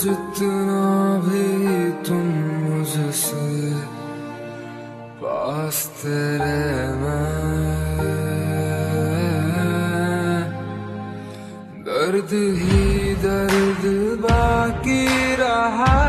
जितना भी तुम मुझसे पास तेरे मैं दर्द ही दर्द बाकी रहा।